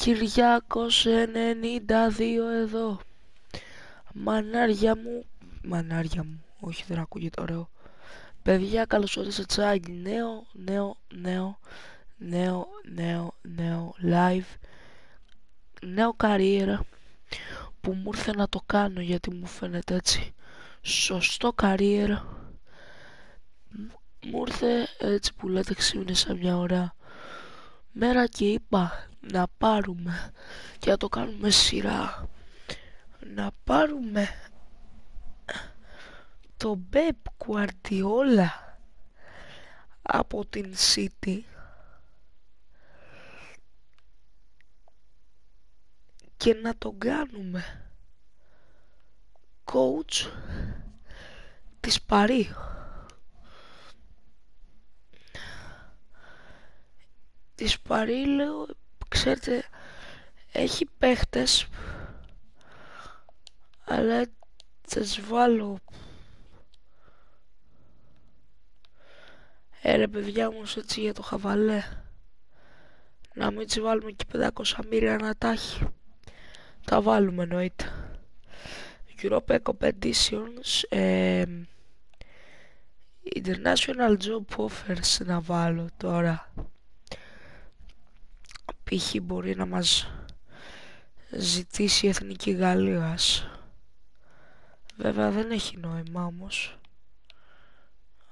Κυριάκος 92 εδώ. Μανάρια μου, μανάρια μου, όχι δεν ακούγεται ωραίο. Παιδιά καλώς ήρθατε τσάκι, νέο, νέο, νέο, νέο, νέο, νέο live, νέο καριέρα που μου ήρθε να το κάνω γιατί μου φαίνεται έτσι σωστό καριέρα μου ήρθε έτσι που λέτε ξύπνησα μια ώρα μέρα και είπα να πάρουμε και να το κάνουμε σειρά να πάρουμε το Μπεπ Κουαρτιόλα από την City και να τον κάνουμε coach της Παρί. Της Παρί λέω, ξέρετε, έχει παίχτες αλλά θα βάλω. Έρε παιδιά μου έτσι για το χαβαλέ. Να μην τις βάλουμε και 500 μοίρια να τάχει Τα βάλουμε εννοείται. Europe Competitions ε, International Job Offers να βάλω τώρα π.χ. μπορεί να μας ζητήσει η Εθνική Γαλλίας βέβαια δεν έχει νόημα όμως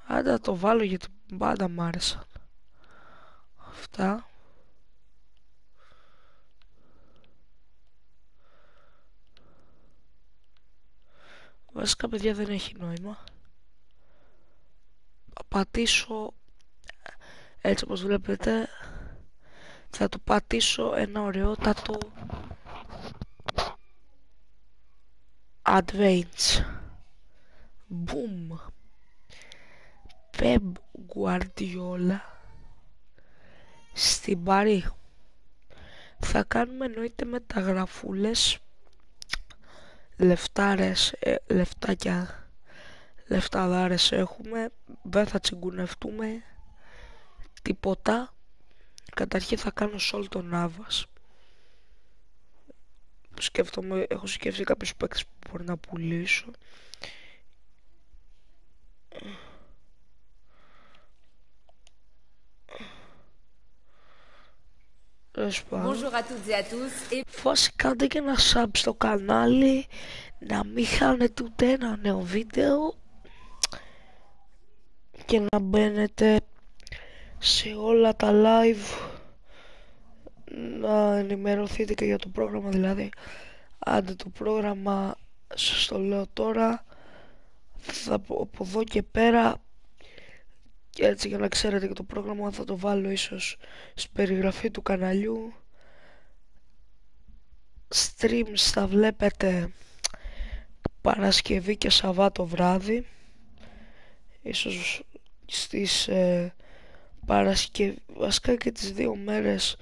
άντα το βάλω γιατί πάντα μ' άρεσαν αυτά Βασικά παιδιά δεν έχει νόημα. Θα πατήσω έτσι όπως βλέπετε θα του πατήσω ένα ωραιότατο Advance Boom. Pep Guardiola. Στην Παρή θα κάνουμε εννοείται μεταγραφούλες λεφτάρες, ε, λεφτάκια, λεφταδάρες έχουμε, δεν θα τσιγκουνευτούμε τίποτα. Καταρχήν θα κάνω σόλ τον Νάβας. Σκέφτομαι, έχω σκεφτεί κάποιους παίκτες που μπορεί να πουλήσω. Bonjour à toutes et à tous. Φάση κάντε και ένα sub στο κανάλι να μην χάνετε ούτε ένα νέο βίντεο και να μπαίνετε σε όλα τα live να ενημερωθείτε και για το πρόγραμμα δηλαδή. Άντε το πρόγραμμα σας το λέω τώρα. Θα από εδώ και πέρα. Και έτσι για να ξέρετε και το πρόγραμμα θα το βάλω ίσως στην περιγραφή του καναλιού. Streams θα βλέπετε Παρασκευή και Σαββάτο βράδυ. Ίσως στις ε, Παρασκευή βασικά και τις δύο μέρες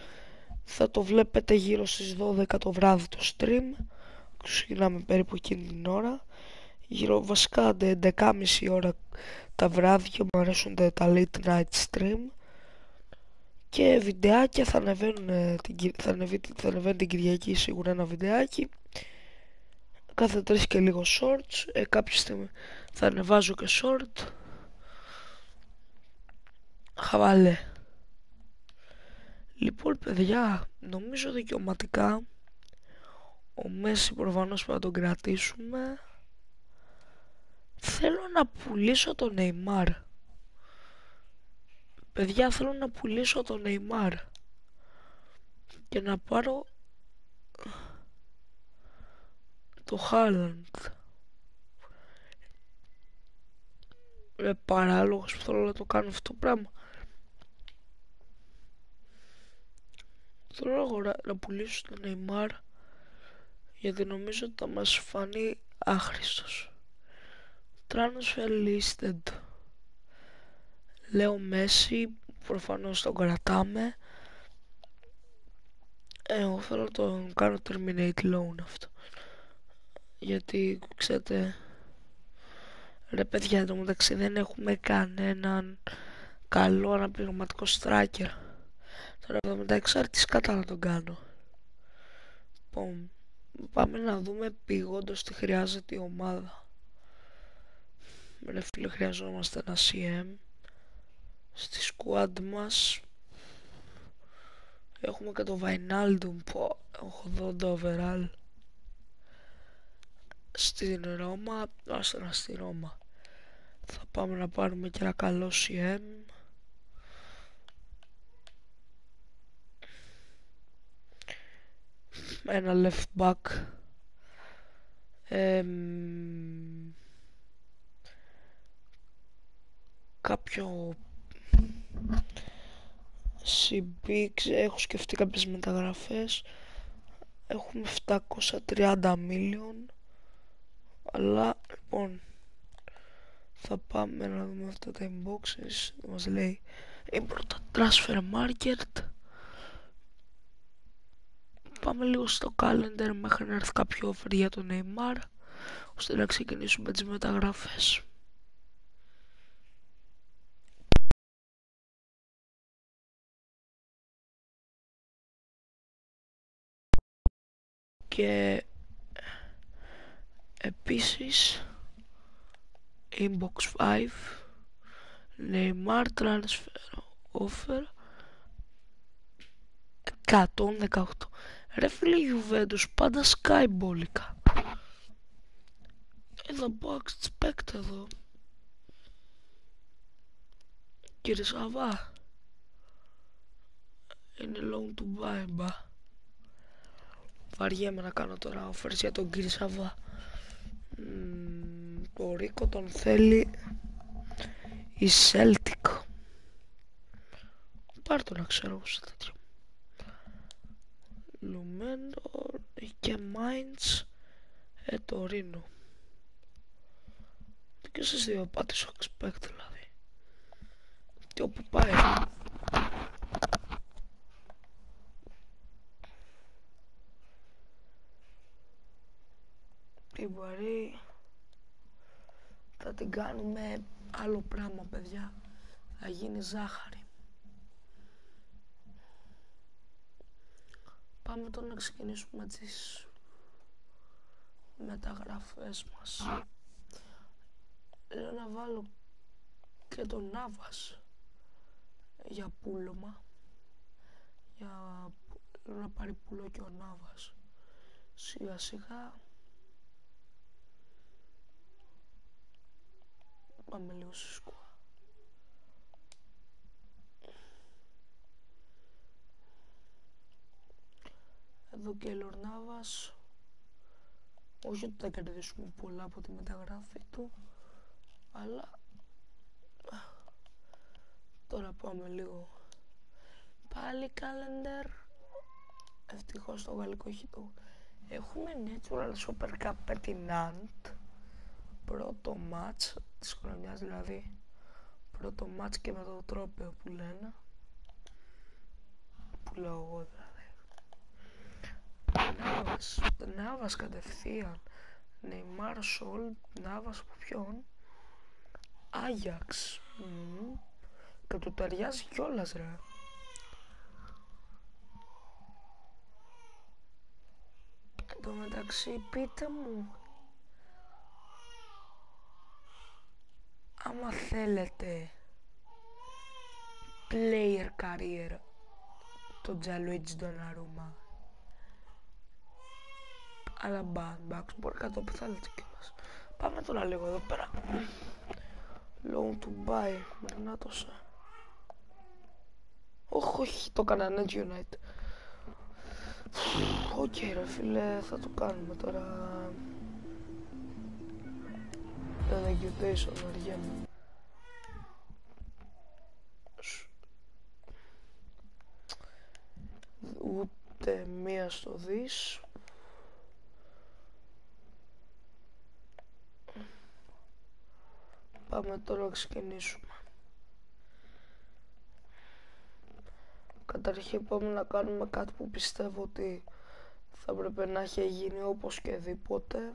θα το βλέπετε γύρω στις 12 το βράδυ το stream. Ξεκινάμε περίπου εκείνη την ώρα. Γύρω βασικά 11.30 ώρα τα βράδια μου αρέσουν τα late night stream. Και βιντεάκια θα ανεβαίνουν την, θα ανεβεί, θα ανεβαίνει την Κυριακή σίγουρα ένα βιντεάκι. Κάθε τρεις και λίγο shorts. Ε, κάποια στιγμή θα ανεβάζω και short χαβαλέ λοιπόν παιδιά νομίζω δικαιωματικά ο Μέση προφανώς πρέπει να τον κρατήσουμε Θέλω να πουλήσω τον Neymar. Παιδιά θέλω να πουλήσω τον Neymar. Και να πάρω το Haaland. Είναι παράλογος που θέλω να το κάνω αυτό το πράγμα. Θέλω να, να πουλήσω τον Neymar γιατί νομίζω ότι θα μας φανεί άχρηστος. Transfer listed. Λέω Μέση, προφανώς τον κρατάμε. Ε, εγώ θέλω να το κάνω terminate loan αυτό. Γιατί, ξέρετε, ρε παιδιά, εδώ μεταξύ δεν έχουμε κανέναν καλό αναπληρωματικό striker. Τώρα εδώ μεταξύ τι κατά να τον κάνω. Λοιπόν, πάμε να δούμε πηγόντως τι χρειάζεται η ομάδα. Ρε φίλε, χρειαζόμαστε ένα CM. Στη squad μας έχουμε και το Vainaldum που έχω 80 overall. Στην Ρώμα, άστονα στη Ρώμα. Θα πάμε να πάρουμε και ένα καλό CM. Ένα left back. Ε, κάποιο CB, έχω σκεφτεί κάποιες μεταγραφές. Έχουμε 730 million. Αλλά, λοιπόν, θα πάμε να δούμε αυτά τα inboxes μας λέει η πρώτα transfer market πάμε λίγο στο calendar μέχρι να έρθει κάποιο offer για τον Neymar ώστε να ξεκινήσουμε τις μεταγραφές. Και επίσης inbox 5 Neymar transfer offer 118 ρε φίλε Juventus πάντα σκάιμπολικα εδώ box spect εδώ κύριε Σαββά είναι long to buy μπα βαριέμαι να κάνω τώρα offers για τον κύριο Σαββά το Ρίκο τον θέλει η Celtic. Πάρ' το να ξέρω σε τέτοιο. Λουμένο και Μάιντς ε το Ρήνο. Και στις δύο πάτες ο expect δηλαδή. Τι όπου πάει. Τι μπορεί θα την κάνουμε άλλο πράγμα παιδιά θα γίνει ζάχαρη πάμε τώρα να ξεκινήσουμε τις μεταγραφές μας. Λέω να βάλω και τον Νάβας για πούλωμα. Για να πάρει πουλό και ο Νάβας σιγά σιγά. Πάμε λίγο στο σκουά. Εδώ και Λορνάβας. Όχι ότι θα κερδίσουμε πολλά από τη μεταγράφη του. Αλλά τώρα πάμε λίγο. Πάλι calendar ευτυχώς το γαλλικό έχει το. Έχουμε natural super cup Nant πρώτο μάτς της χρονιάς δηλαδή. Πρώτο μάτς και με το τρόπαιο που λένε. Που λέω εγώ δηλαδή Νάβας, Νάβας κατευθείαν. Νεϊμάρ Σολ, Νάβας από ποιον; Άγιαξ. Και του ταιριάζει κιόλας ρε. Εν τω μεταξύ πείτε μου άμα θέλετε player career το Τζαλουίτζ Ντοναρούμα αλλά μπαν, μπορεί κάτι που θέλετε κιόλας πάμε τώρα λίγο εδώ πέρα. Loan to buy μερνάτωσα όχι όχι το έκανα Net Unite Οκ okay, ρε φίλε θα το κάνουμε τώρα. Executation αργέμαι. Ούτε μία στο δις. Πάμε τώρα να ξεκινήσουμε. Καταρχήν πάμε να κάνουμε κάτι που πιστεύω ότι θα έπρεπε να έχει γίνει όπως και δίποτε.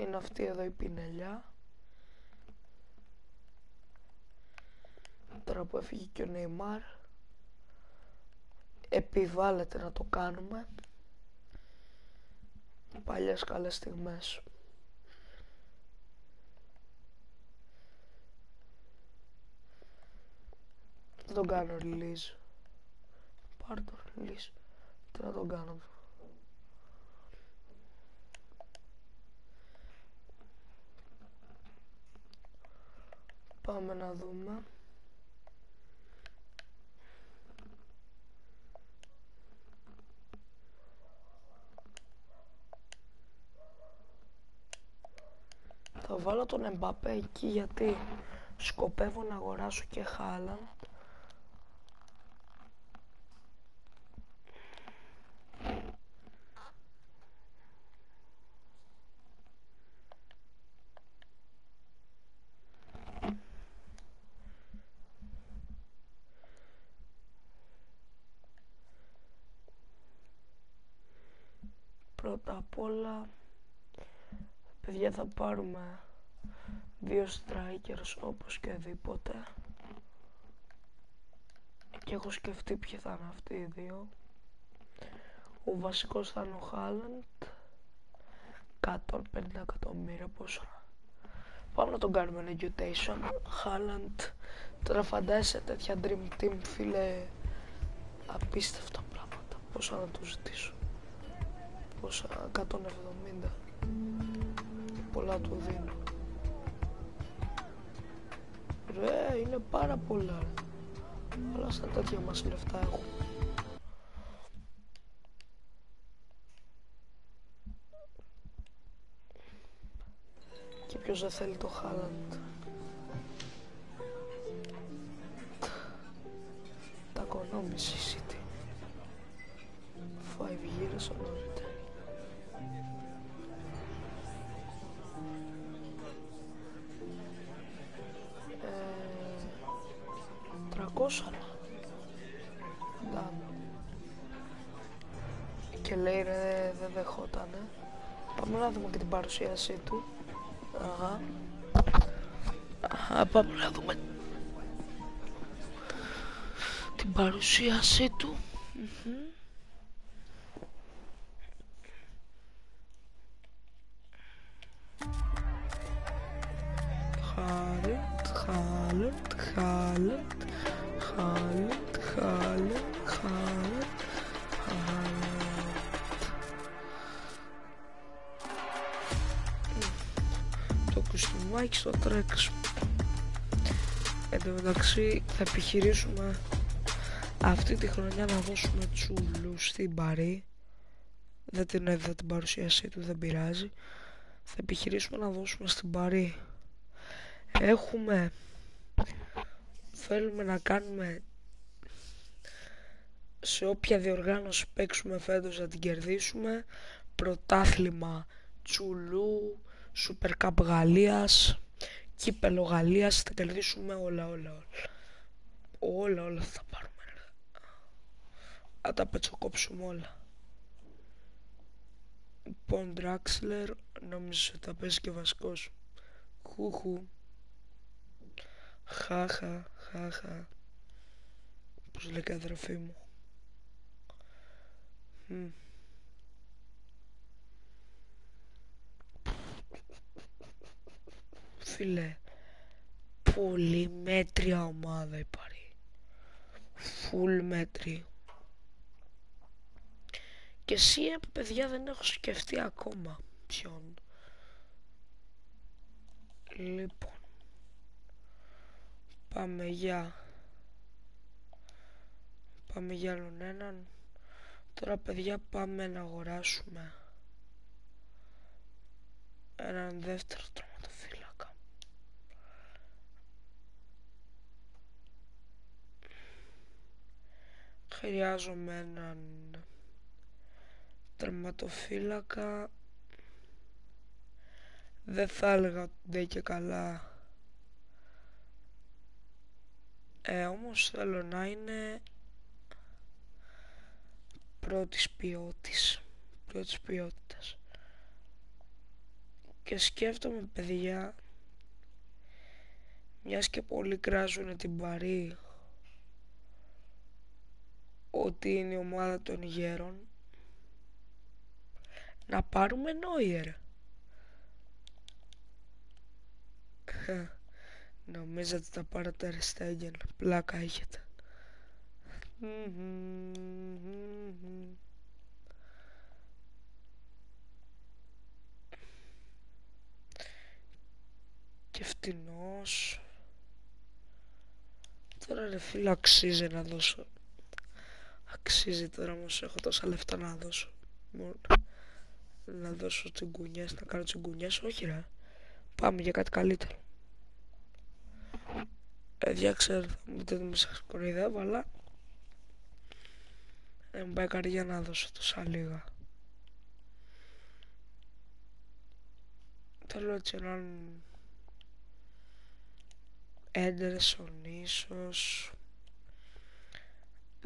είναι αυτή εδώ η πινελιά τώρα που έφυγε και ο Νεϊμάρ επιβάλλεται να το κάνουμε παλιές καλές στιγμές τον κάνω release. Πάρ' το release. Τι να τον κάνω. Πάμε να δούμε. Θα βάλω τον Εμπαπέ εκεί γιατί σκοπεύω να αγοράσω και χάλα. Παιδιά θα πάρουμε δύο strikers όπως και δίποτε και έχω σκεφτεί ποιοι θα είναι αυτοί οι δύο. Ο βασικός θα είναι ο Χάλαντ 150 εκατομμύρια πόσο. Πάμε να τον κάνουμε ένα Education Χάλαντ Τώρα φαντάζεσαι τέτοια Dream Team φίλε. Απίστευτα πράγματα. Πόσα να τους ζητήσω. Πόσα 170 πολλά του δίνω. Ρε, είναι πάρα πολλά. Αλλά στα τέτοια μας λεφτά έχω. Και ποιος δεν θέλει το Χάλαντ. Τα κονόμηση City. Five years on Και λέει ρε δεν δεχότανε. Πάμε να δούμε και την παρουσίασή του. Αχα. Αχα, πάμε να δούμε την παρουσίασή του. Χάλετ, κουστούμάκι στο τρέξιμο. Εν τω μεταξύ θα επιχειρήσουμε αυτή τη χρονιά να δώσουμε τσούλου στην Παρή. Δεν την έδω την παρουσίασή του, δεν πειράζει. Θα επιχειρήσουμε να δώσουμε στην Παρή. Έχουμε θέλουμε να κάνουμε σε όποια διοργάνωση παίξουμε φέτος να την κερδίσουμε πρωτάθλημα Τσουλού, Super Cup Γαλλίας, Κύπελο Γαλλίας, θα κερδίσουμε όλα όλα όλα. Όλα όλα θα πάρουμε. Θα τα πετσοκόψουμε όλα. Λοιπόν, Draxler, νόμιζε ότι θα παίζει και βασικός. Χουχου. Χάχα, χάχα. Πώς λέει και αδερφή μου. Φίλε, πολύ μέτρια ομάδα υπάρχει. Φουλ μέτρη. Και εσύ, ε, παιδιά, δεν έχω σκεφτεί ακόμα ποιον. Λοιπόν. Πάμε για... Πάμε για άλλον έναν. Τώρα παιδιά πάμε να αγοράσουμε έναν δεύτερο τροματοφύλακα. Χρειάζομαι έναν τερματοφύλακα. Δεν θα έλεγα ότι δεν και καλά. Ε, όμως θέλω να είναι πρώτης ποιότητας πρώτης ποιότητας. Και σκέφτομαι παιδιά μιας και πολλοί κράζουν την Παρή ότι είναι η ομάδα των γέρων να πάρουμε Νόιερ. Νομίζω ότι θα πάρω τα Ρεστέγγεν. Πλάκα έχετε. Και φτηνός. Τώρα ρε φίλε αξίζει να δώσω. Αξίζει τώρα όμως έχω τόσα λεφτά να δώσω. Μόνο να δώσω τσιγκουνιές, να κάνω τσιγκουνιές. Όχι ρε. Πάμε για κάτι καλύτερο. Παιδιά ξέρω θα μου πείτε ότι σας κοροϊδεύω αλλά δεν μου πάει καρδιά να δώσω τόσα λίγα. Θέλω έτσι έναν Έντερσον ίσως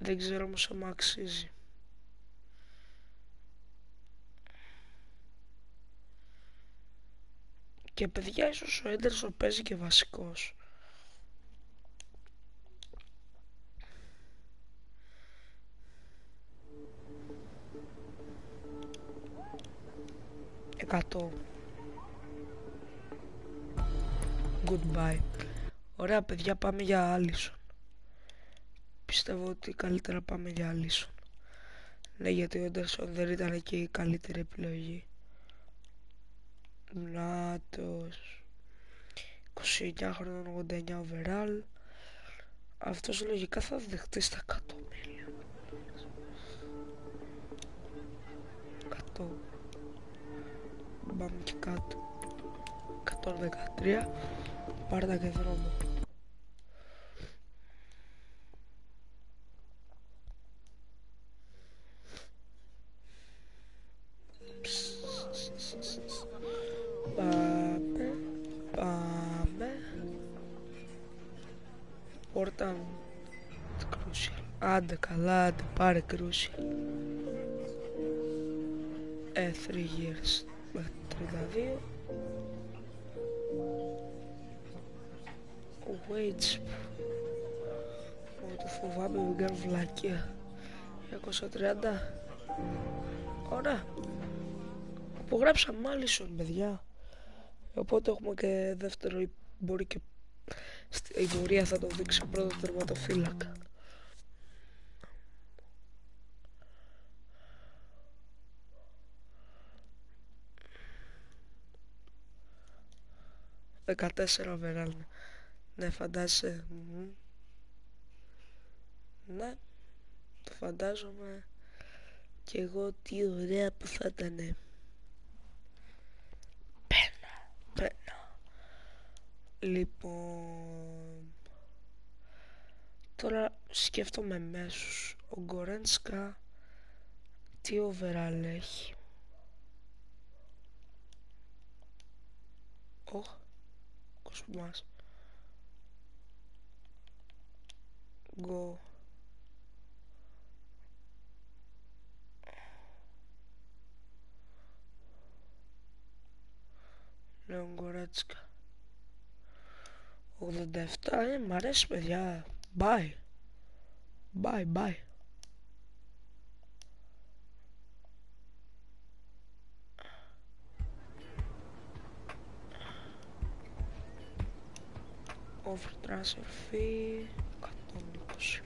δεν ξέρω όμως αν αξίζει. Και παιδιά ίσως ο Έντερσον παίζει και βασικός. Εκατό. Goodbye. Ωραία παιδιά πάμε για Άλισον. Πιστεύω ότι καλύτερα πάμε για Άλισον. Ναι γιατί ο Έντερσον δεν ήταν και η καλύτερη επιλογή. Νάτος 29 χρόνων 89 overall. Αυτός λογικά θα δεχτεί στα 100 μίλια. 100 Πάμε και κάτω. 113 Πάρτα και δρόμο πόρτα Crucial. Άντε καλά, άντε πάρε Crucial. Ε, 3 years μέχρι 32. Waits. Μου το φοβάμαι μην κάνω βλακία. 230. Ωραία. Απογράψαμε Μάλισον, παιδιά. Οπότε έχουμε και δεύτερο, μπορεί και η πορεία θα το δείξει πρώτο τερματοφύλακα. Δεκατέσσερα overall. Ναι, φαντάζεσαι. Ναι, το φαντάζομαι και εγώ τι ωραία που θα ήταν. Πένα, πένα. Λοιπόν... Τώρα σκέφτομαι μέσους. Ο Γκορένσκα τι overall έχει; Ωχ, κοσμάς. Γκο. Λέον Γκορένσκα. 87, ε, μ' αρέσει παιδιά. Bye. Bye, bye. Over transfer fee 120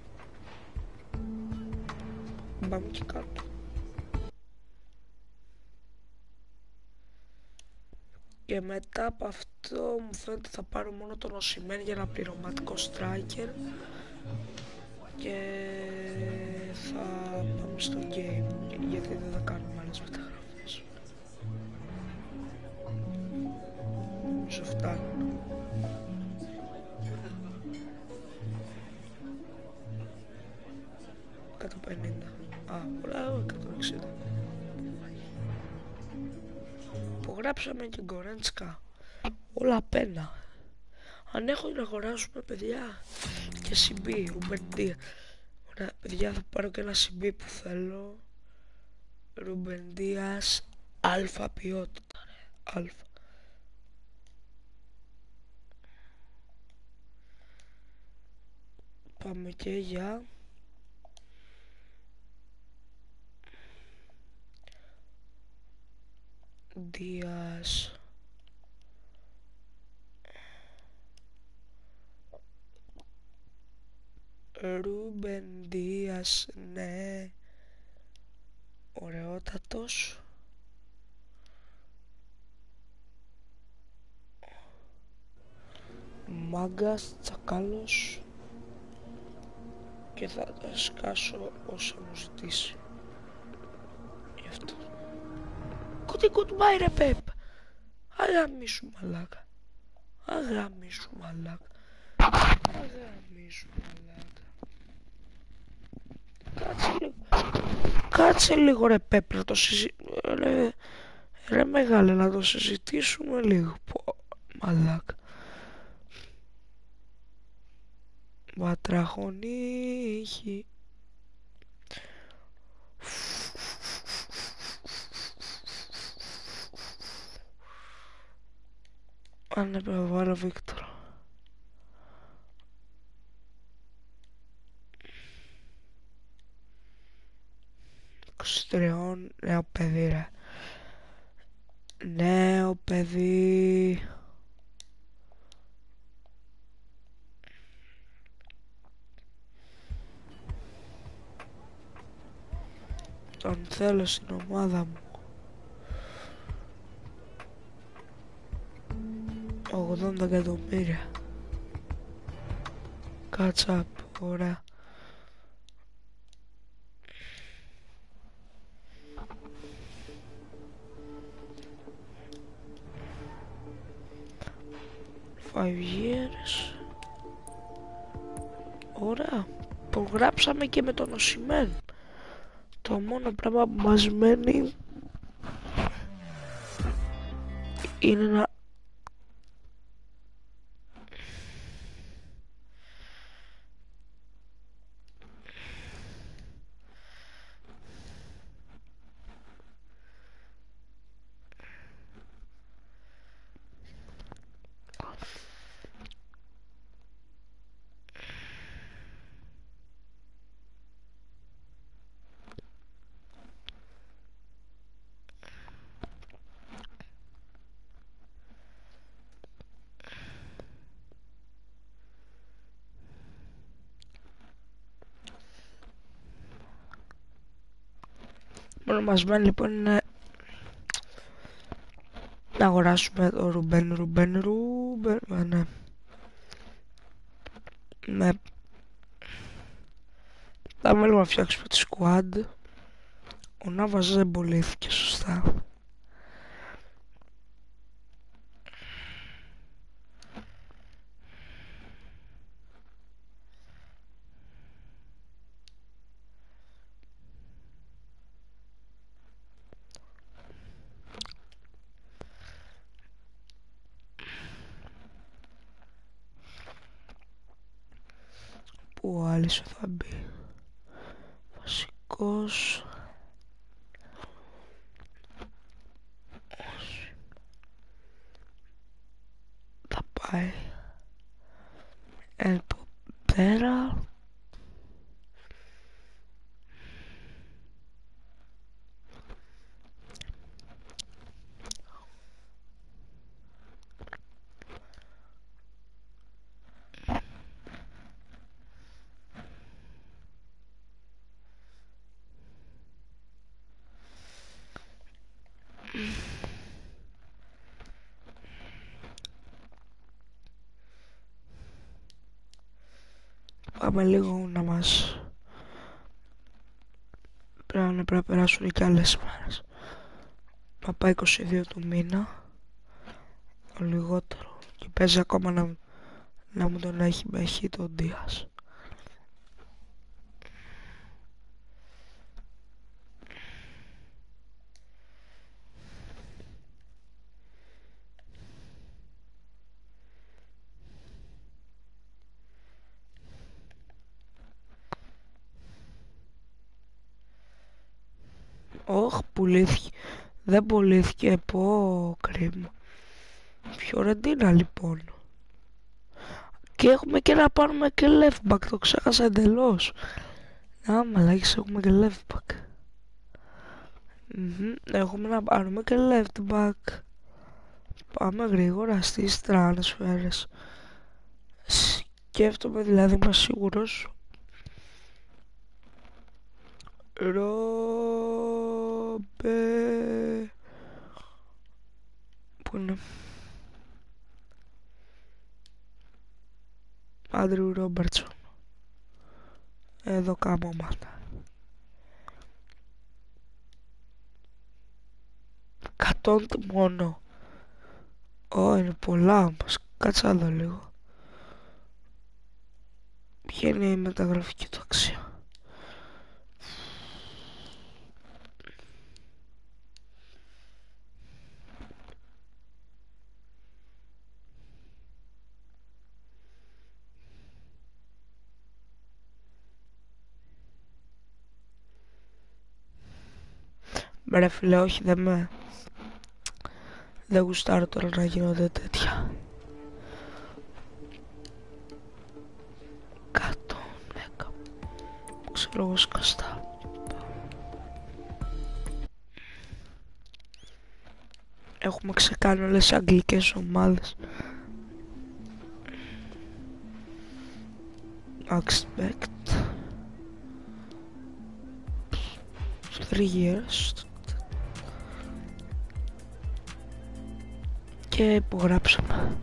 Πάμε και κάτω Και μετά από αυτό μου φαίνεται θα πάρω μόνο τον Οσημέν για ένα πληρωματικό striker και θα πάμε στο game γιατί δεν θα κάνουμε άλλες μεταγραφές. Νομίζω φτάνουν. Κάτω 50. Α, ωραία, 160. Υπογράψαμε την Κορέντσκα. Όλα πένα. Αν έχω να αγοράσουμε παιδιά και CB, Ρουμπεντία. Ωραία, παιδιά θα πάρω και ένα CB που θέλω. Ρουμπεντίας αλφα ποιότητα ρε. Αλφα. Πάμε και για Δίας Ρούμπεν Δίας ναι. Ωραιότατος. Μάγκας, τσακάλος. Και θα τα σκάσω όσα μου ζητήσει. Γι' αυτό Κουτί goodbye ρε Πέπ Αγαμίσου μαλάκα. Αγαμίσου μαλάκα. Αγαμίσου μαλάκα. Κάτσε λίγο. Κάτσε λίγο ρε Πέπ να το συζητήσουμε ρε, ρε μεγάλε να το συζητήσουμε λίγο. Πω, μαλάκα. Βατραχονίχη Αν έπρεπε να βάλω Βίκτορα. Τριών νέο παιδί ρε. Νέο παιδί. Τον θέλω στην ομάδα μου. 80 εκατομμύρια. Κάτσα, ωραία. Five years. Ωραία. Προγράψαμε και με τον Οσημέν. Το μόνο πράγμα που μας μένει είναι να Μόνο μας μένει λοιπόν είναι να αγοράσουμε το Ρουμπέν, Ρουμπέν, Ρουμπέν, ναι. Ναι. Θα θέλουμε να φτιάξουμε τη squad. Ο Νάβας δεν μπολήθηκε σωστά. Πού ο άλλος θα μπει. Βασικός. Θα πάει. Εδώ πέρα. Πάμε λίγο να μας πρέπει να, πρέπει να περάσουν και άλλες μέρες. Να πάει 22 του μήνα το λιγότερο και παίζει ακόμα να, να μου τον έχει με έχει τον Δίας Όχ, πουλήθηκε. Δεν πουλήθηκε. Πω, κρίμα. Φιωρεντίνα λοιπόν. Και έχουμε και να πάρουμε και left back. Το ξέχασα εντελώς. Να, μαλάκες, έχουμε και left back. Έχουμε να πάρουμε και left back. Πάμε γρήγορα στις τρανσφέρες. Σκέφτομαι δηλαδή, είμαι σίγουρος. Ρόμπε... Πού είναι... Άντριου Ρόμπερτσον. Εδώ κάνω ομάδα. Κατόν μόνο. Ω, είναι πολλά όμως. Κάτσε άλλο λίγο. Ποια είναι η μεταγραφική του αξία. Ρε φίλε, όχι, δεν με... Δεν γουστάρω τώρα να γίνονται τέτοια. Κάτω, μέκα. Ξέρω εγώ σκαστά. Έχουμε ξεκάνει όλες οι αγγλικές ομάδες. Expect. Three years. Και υπογράψαμε.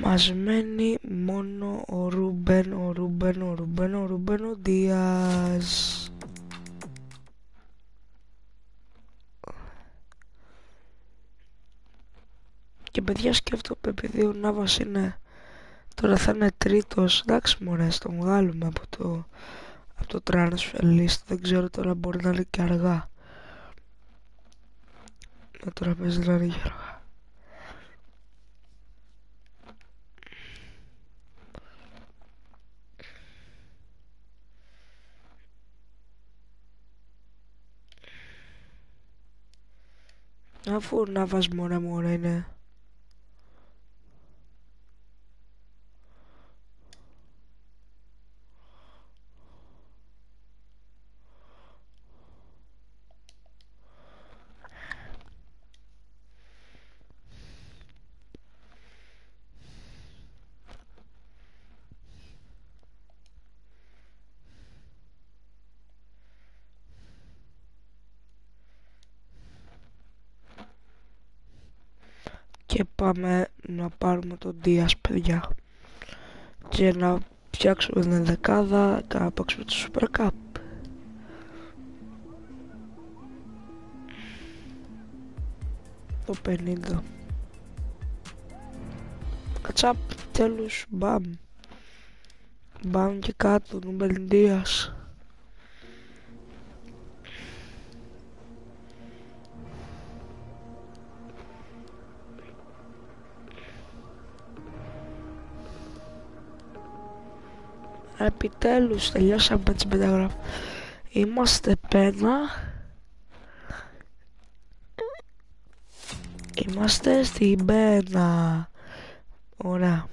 Μας μένει μόνο ο Ρούμπεν, ο Ρούμπεν, ο Ρούμπεν, ο Ρούμπεν, ο Ντίας. Και παιδιά σκέφτομαι επειδή ο Νάβας είναι τώρα θα είναι τρίτος. Εντάξει μωρέ τον βγάλουμε από το από το transfer list. Δεν ξέρω τώρα μπορεί να είναι και αργά να τώρα παίζει να είναι αργά Αφού να βάζει μόνα μόνα είναι και πάμε να πάρουμε τον Δίας παιδιά. Και να φτιάξουμε την δεκάδα και να παίξουμε το Super Cup. Το 50 Κατσάπ τέλος μπαμ. Μπαμ και κάτω νούμερ Δίας Επιτέλους τελειώσαμε τις μεταγραφές. Είμαστε πένα. Είμαστε στην πένα. Ωραία.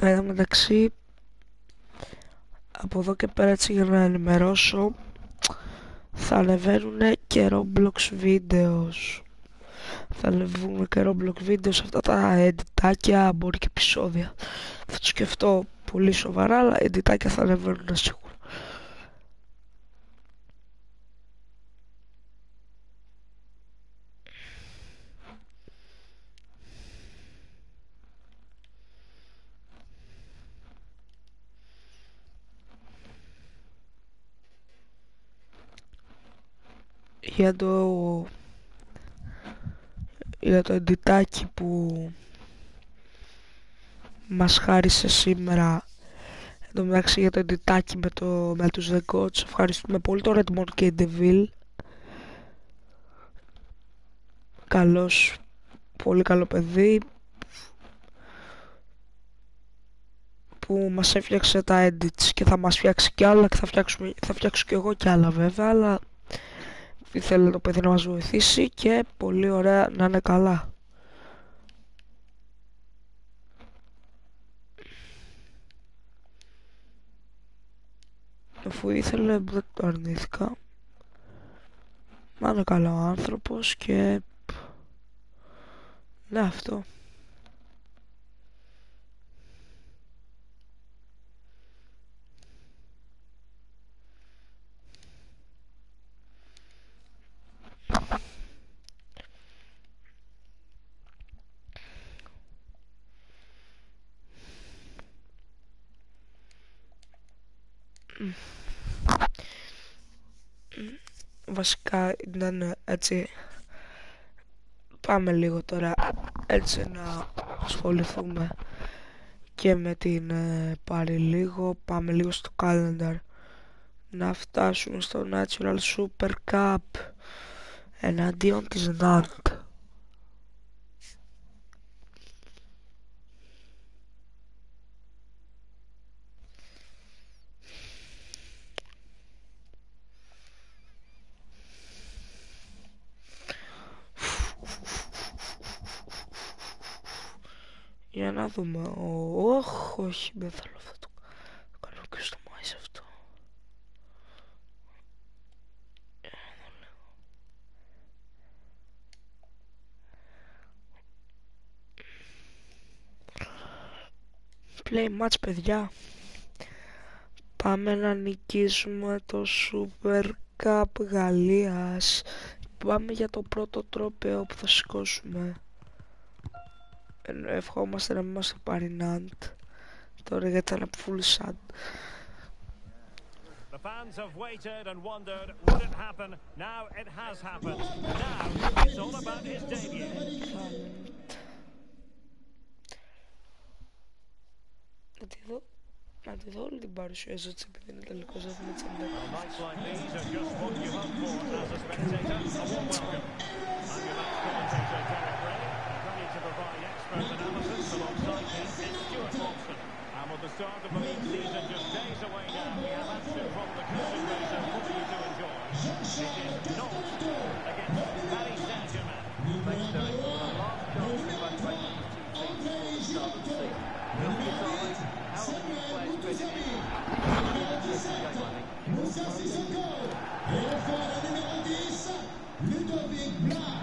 Εδώ μεταξύ από εδώ και πέρα έτσι για να ενημερώσω θα ανεβαίνουν και Roblox βίντεος θα ανεβούμε και Roblox βίντεο σε αυτά τα εντιτάκια, μπορεί και επεισόδια. Θα το σκεφτώ πολύ σοβαρά, αλλά εντιτάκια θα ανεβαίνουν σίγουρα. για το για το εντιτάκι που μας χάρισε σήμερα. Εν τω μεταξύ για το εντιτάκι με, το, με τους The Gods. Ευχαριστούμε πολύ το Redmond και Deville. Καλός πολύ καλό παιδί που μας έφτιαξε τα edits και θα μας φτιάξει κι άλλα και θα, φτιάξουμε, θα φτιάξω κι εγώ κι άλλα βέβαια αλλά ήθελε το παιδί να μας βοηθήσει και πολύ ωραία να είναι καλά. Αφού ήθελε δεν το αρνήθηκα. Μα είναι καλό άνθρωπος και... Ναι αυτό. Βασικά ήταν έτσι. Πάμε λίγο τώρα έτσι να ασχοληθούμε και με την ε, πάρει λίγο. Πάμε λίγο στο calendar. Να φτάσουμε στο Natural Super Cup εναντίον της Nantes Για να δούμε. Όχι, όχι, δεν θέλω αυτό το, το κάνω και στο μάις αυτό. Play match, παιδιά. Πάμε να νικήσουμε το Super Cup Γαλλίας. Πάμε για το πρώτο τρόπαιο που θα σηκώσουμε ευχόμαστε να μην μας πάρει Νάντ τώρα γιατί ήταν full sad The fans have waited and wondered, would it happen? Now it has happened. Now it's all about his debut. Να τη δω, να τη δω όλη την παρουσίαση έτσι επειδή είναι τελικός δεν είναι τσαντά. Moussa Sissoko et le fort la numéro 10, Ludovic Blanc.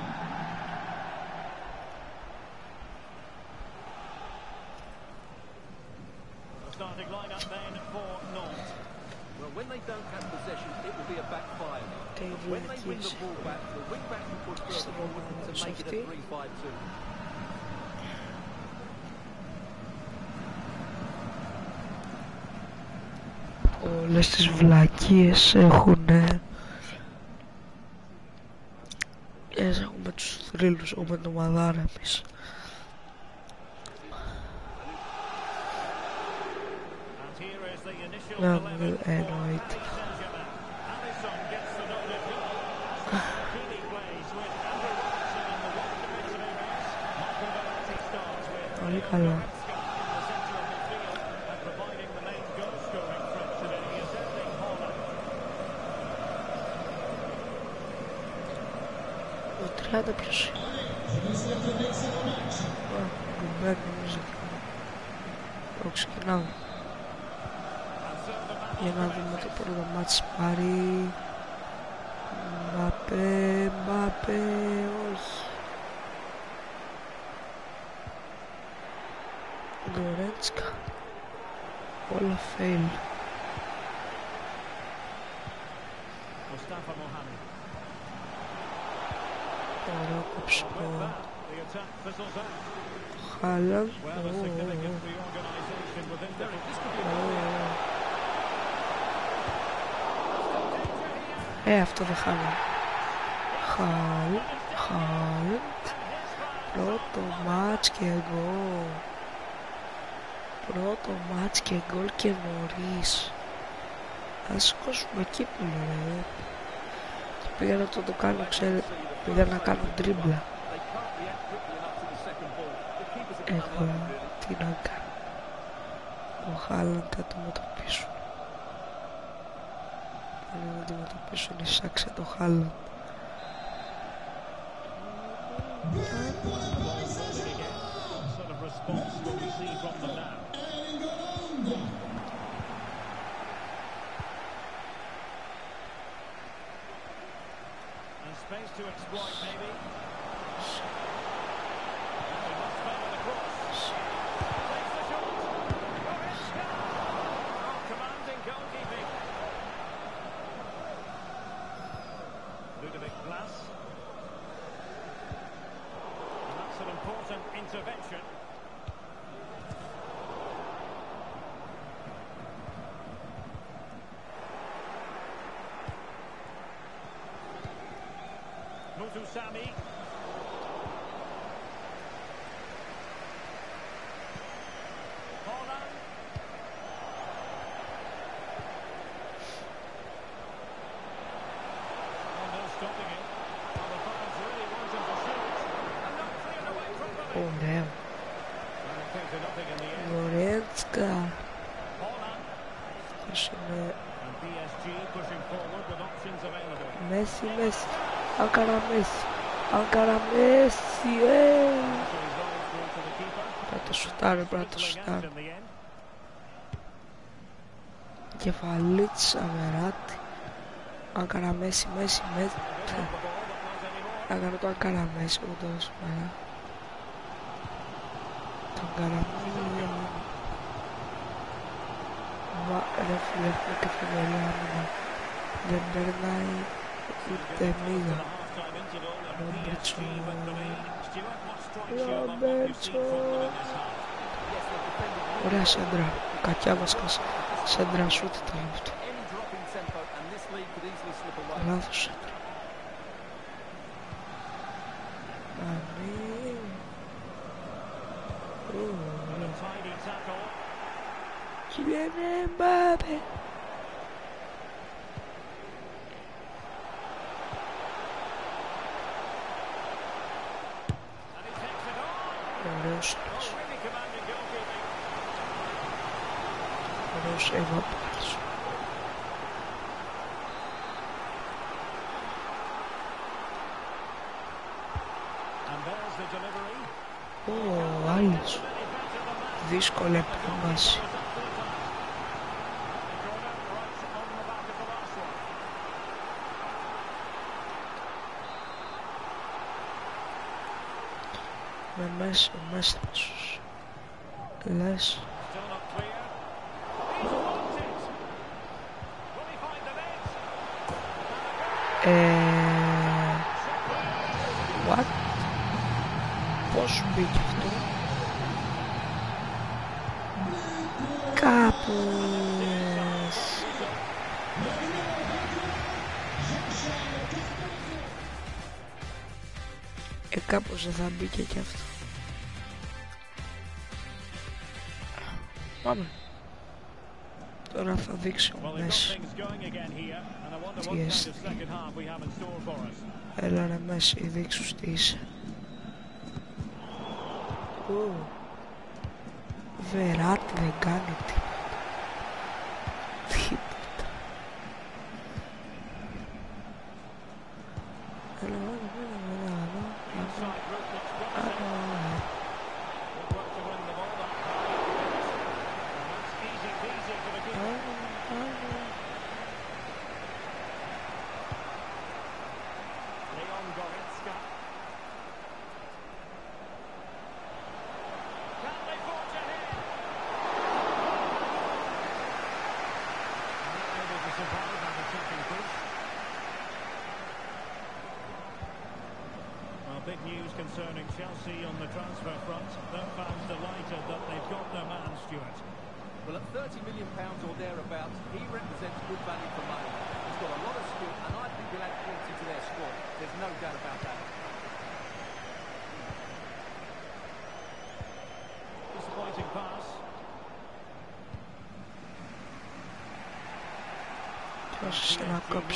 starting lineup then for Nantes. Well, when they don't have possession, it will be a backfire. When they win the ball back, the wing back will push further forward to make it a 3-5-2. Όλες τις βλακίες έχουν έχουμε τους θρύλους, έχουμε το μαδάρα εμείς Well, annoyed. Πολύ καλό. Ο 30 ποιος είναι. Α, μπουμπέκ νομίζω. Το ξεκινάω. Για να δούμε το πρώτο μάτς. Πάρει Μπαπέ, Μπαπέ, όχι. Γκορέτσκα όλα fail Ωραίο κοψικό Χάλαν Ε, αυτό δεν χάνω. Χάλ, χάλ. Πρώτο μάτς και γκολ. Πρώτο μάτς και γκολ και νωρίς. Ας σηκώσουμε εκεί που λέει. Πήγα να το, το κάνω, ξέρετε. Πήγα να κάνω τρίμπλα. Εγώ τι να κάνω. Ο Χάλαντ θα το μετωπίσουν να αντιμετωπίσουν οι Σάξε το Usami. Messi. Ankara Messi. Ε. Πρέπει να το σουτάρει, πρέπει να το σουτάρει. Κεφαλίτσα, Αβεράτη. Αγκάρα Μέση, Μέση, Μέση. Θα κάνω το Αγκάρα Μέση που το έσω πέρα. Το Αγκάρα Μέση. Μα ρε φίλε, έχουμε και φοβερή άμυνα. Δεν περνάει ούτε μίγα. Robertson. Robertson. Ωραία σέντρα. Κακιά βασικά σέντρα σου τι το λάθος του. Λάθος σέντρα. Αμήν. Kylian Mbappé. Vamos. Vamos evaporá-los. Oh, isso. Visco olha para baixo. Λες, ο Μέσθος. Λες. Ε... What? Πώς μπήκε αυτό; Κάπου... Ε, κάπως δεν θα μπήκε και αυτό. πάμε. Τώρα θα δείξει ο Μέση. Τι έστει. Έλα ρε Μέση, δείξου τι είσαι. Βεράτ δεν κάνει τι.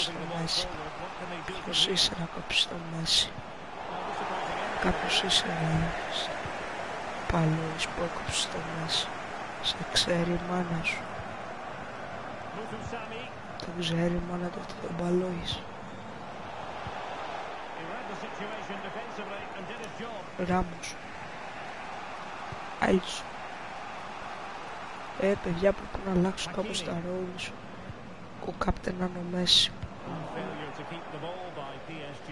στο μέση. Κάποιος ήσαι να κόψεις στο μέση. Κάποιος είσαι να παλούς που έκοψες στο μέση. Σε ξέρει η μάνα σου. Το ξέρει η μάνα του ότι τον παλούεις. Ράμος. Άιλσο. Ε, παιδιά, πρέπει να αλλάξω κάπως τα ρόλια σου. Ο Κάπτεν Άνω Μέση Failure to keep the ball by PSG.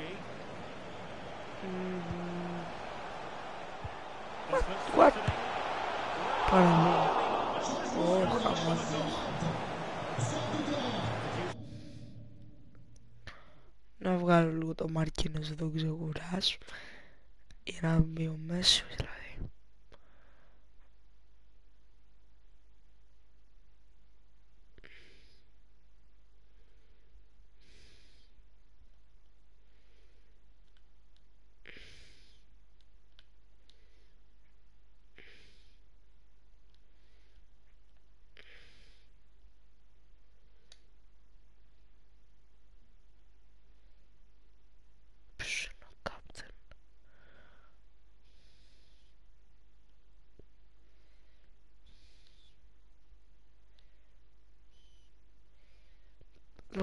Να βγάλω λίγο το Μάρκινος εδώ ξεγουράς για να μπει ο Μέσος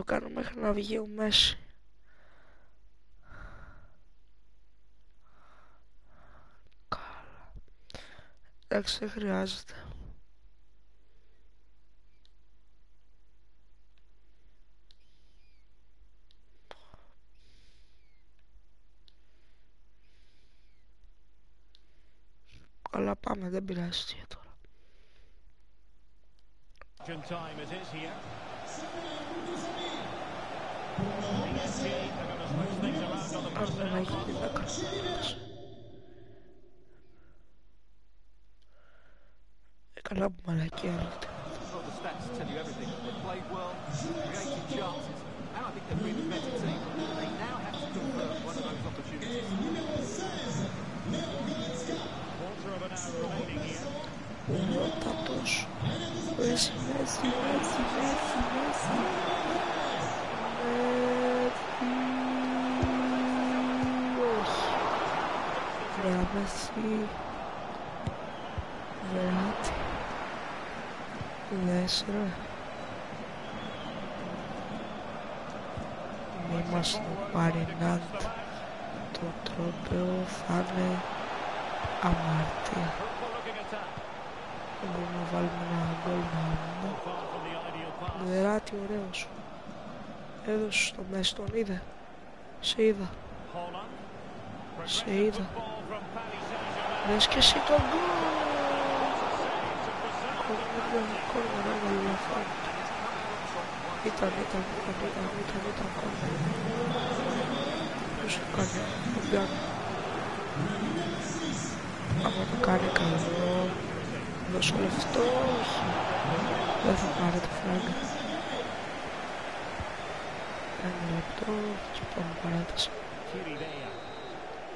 Το κάνω μέχρι να βγει ο Μέση. Καλά. Εντάξει, δεν χρειάζεται. Καλά πάμε, δεν πειράζει τι τώρα. Time it is here. Club Malaki Arnold. Well, the stats tell you everything. They played well, created chances, and I think they've been better team. They now have to convert one of those opportunities. Quarter of an hour remaining here. Messi, Messi, Messi. Μέση. Όχι. Βρέα μέση. Βεράτη. Λες ρε. Μη μας το πάρει Νάντ. Το τρόπαιο θα είναι αμαρτία. Fruitful looking attack. Δεν μπορούμε να βάλουμε ένα γκολ να πούμε. Far from the ideal pass. Βεράτη ωραίος. Έδωσε στο μέση, τον είδε. Σε είδα. Holland. Σε Progressive είδα. football from Paris Saint-Germain. Δες και εσύ τον γκολ. To preserve Κόρνερ, κόρνερ, έβαλε λεφτά. Ήταν, ήταν, ήταν, ήταν, ήταν, ήταν κόρνερ. Ποιος το κάνει, τον πιάνω. Άμα το κάνει καλό, δώσω λεφτό, όχι. Δεν θα πάρει το φράγκα. Ένα λεπτό και πάμε παράταση. Kiribea.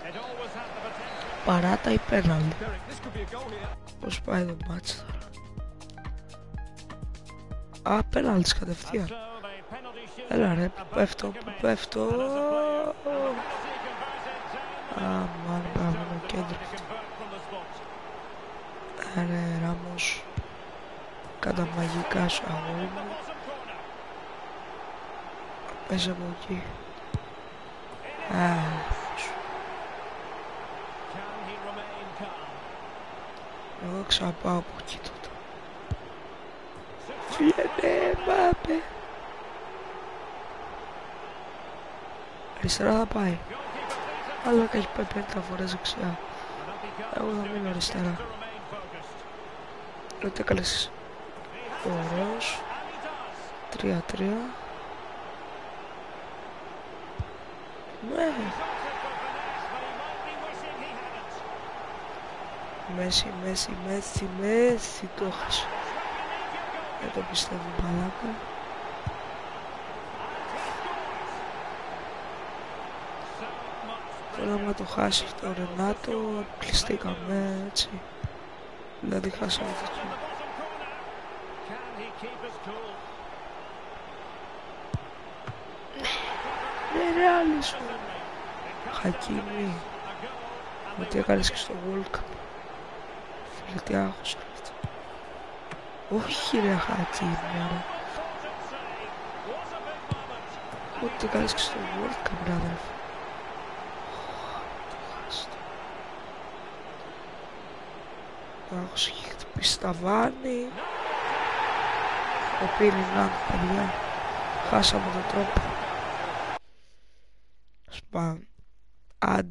It always had the potential. Παράτα ή πέναλτι. Derek, this could be a goal here. Πώς πάει το μάτς τώρα. Α, πέναλτις κατευθείαν. So the penalty shoot. Έλα ρε, που πέφτω, που πέφτω. Penalty converted. Α, μάλλον πάμε το κέντρος. They convert from the spot. Άρε, Ράμος. Κάτα μαγικά σου αγόρι μου. Bottom corner. Πες από εκεί. Α, Can he remain calm? εγώ ξαπάω από εκεί τότε. Φύγαινε, πάμε. Αριστερά θα πάει. Αλλά έχει πάει 50 φορές δεξιά. Εγώ θα μείνω αριστερά. Ότι έκαλες; Ωραίος. 3-3. Ναι. Μέση, μέση, μέση, μέση το έχασε. Δεν το πιστεύω μαλάκα. Τώρα άμα το χάσει το Ρενάτο, κλειστήκαμε έτσι. Δηλαδή χάσαμε το κοινό. Can he keep his cool? Ναι ρε άλλη σου. Χακίμι. Ό,τι έκανες και στο World Cup. Φίλε τι άγχος είναι αυτό. Όχι ρε Χακίμι ρε. Ό,τι έκανες και στο World Cup ρε αδερφέ. Το χάσω. Το άγχος έχει χτυπήσει τα βάνη. Ο Πίλινγκαν, παιδιά. Χάσαμε τον τρόπο.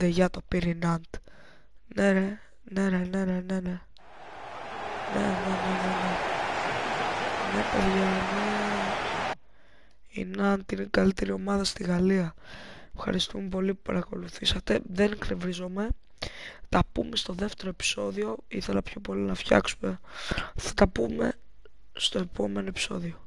Σπαν. Άντε για το πυρηνάντ. Ναι ρε, ναι ρε, ναι ρε, ναι ρε. Ναι, ναι, ναι, ναι, ναι. Ναι, παιδιά, ναι. Η Νάντ είναι η καλύτερη ομάδα στη Γαλλία. Ευχαριστούμε πολύ που παρακολουθήσατε. Δεν εκνευρίζομαι. Τα πούμε στο δεύτερο επεισόδιο. Ήθελα πιο πολύ να φτιάξουμε. Θα τα πούμε στο επόμενο επεισόδιο.